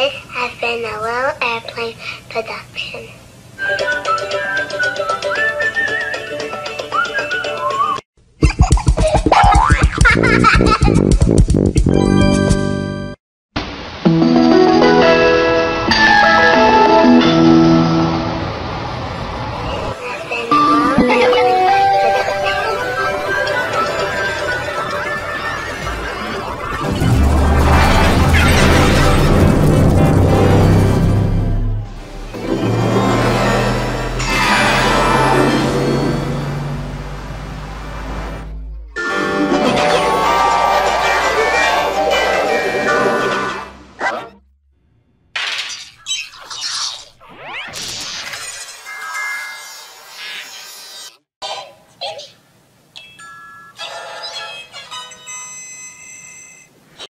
This has been a Little Airplane production.